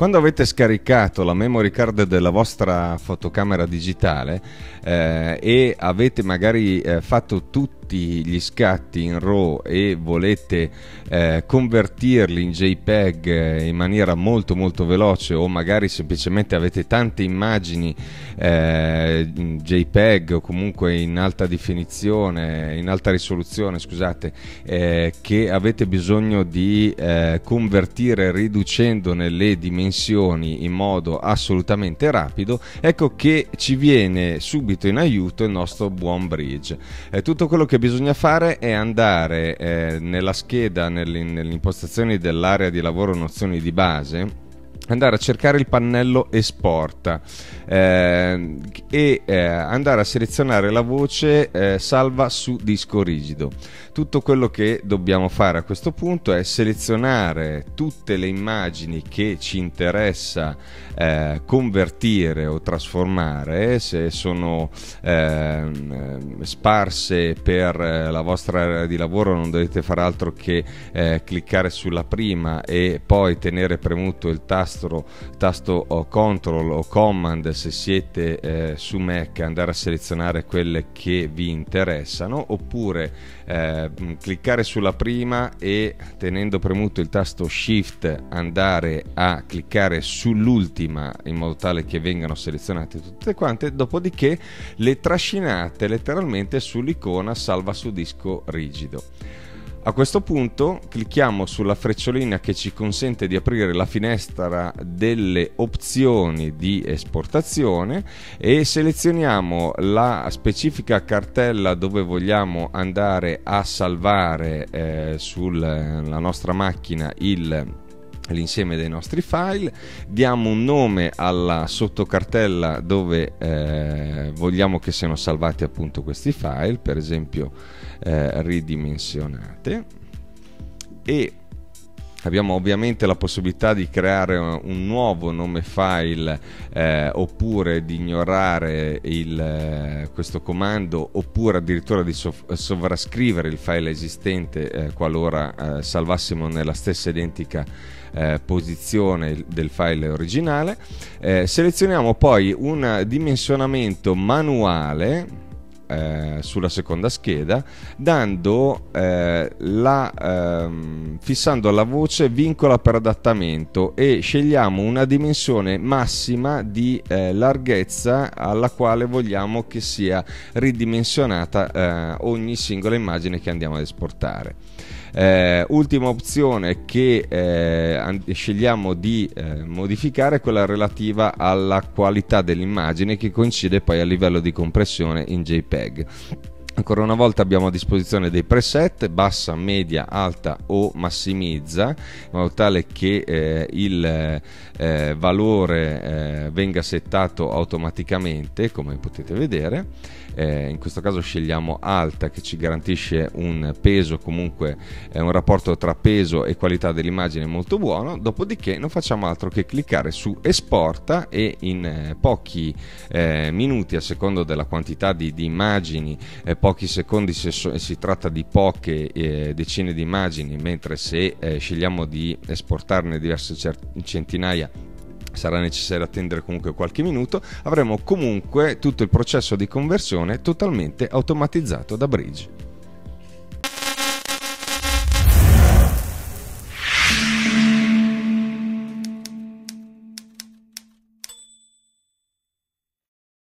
Quando avete scaricato la memory card della vostra fotocamera digitale eh, e avete magari eh, fatto tutti gli scatti in RAW e volete eh, convertirli in JPEG eh, in maniera molto molto veloce o magari semplicemente avete tante immagini eh, JPEG o comunque in alta definizione, in alta risoluzione, scusate, eh, che avete bisogno di eh, convertire riducendone le dimensioni in modo assolutamente rapido, ecco che ci viene subito in aiuto il nostro buon bridge. tutto quello che bisogna fare è andare eh, nella scheda, nelle, nelle dell'area di lavoro nozioni di base andare a cercare il pannello esporta eh, e eh, andare a selezionare la voce eh, salva su disco rigido. Tutto quello che dobbiamo fare a questo punto è selezionare tutte le immagini che ci interessa eh, convertire o trasformare, se sono ehm, sparse per la vostra area di lavoro non dovete fare altro che eh, cliccare sulla prima e poi tenere premuto il tasto tasto, tasto o control o command se siete eh, su Mac andare a selezionare quelle che vi interessano oppure eh, cliccare sulla prima e tenendo premuto il tasto shift andare a cliccare sull'ultima in modo tale che vengano selezionate tutte quante. Dopodiché le trascinate letteralmente sull'icona salva su disco rigido a questo punto clicchiamo sulla frecciolina che ci consente di aprire la finestra delle opzioni di esportazione e selezioniamo la specifica cartella dove vogliamo andare a salvare eh, sulla nostra macchina il l'insieme dei nostri file, diamo un nome alla sottocartella dove eh, vogliamo che siano salvati appunto questi file, per esempio eh, ridimensionate. E Abbiamo ovviamente la possibilità di creare un nuovo nome file eh, oppure di ignorare il, eh, questo comando oppure addirittura di sov- sovrascrivere il file esistente eh, qualora eh, salvassimo nella stessa identica eh, posizione del file originale. Selezioniamo poi un dimensionamento manuale eh, sulla seconda scheda dando eh, la, ehm, fissando la voce vincola per adattamento e scegliamo una dimensione massima di eh, larghezza alla quale vogliamo che sia ridimensionata eh, ogni singola immagine che andiamo ad esportare. Eh, ultima opzione che eh, scegliamo di eh, modificare è quella relativa alla qualità dell'immagine che coincide poi a livello di compressione in JPEG bag. Ancora una volta abbiamo a disposizione dei preset bassa, media, alta o massimizza in modo tale che eh, il eh, valore eh, venga settato automaticamente come potete vedere. Eh, in questo caso scegliamo alta che ci garantisce un peso comunque eh, un rapporto tra peso e qualità dell'immagine molto buono. Dopodiché non facciamo altro che cliccare su esporta e in eh, pochi minuti a secondo della quantità di, di immagini eh, pochi secondi se so, si tratta di poche eh, decine di immagini mentre se scegliamo di esportarne diverse centinaia sarà necessario attendere comunque qualche minuto, avremo comunque tutto il processo di conversione totalmente automatizzato da Bridge.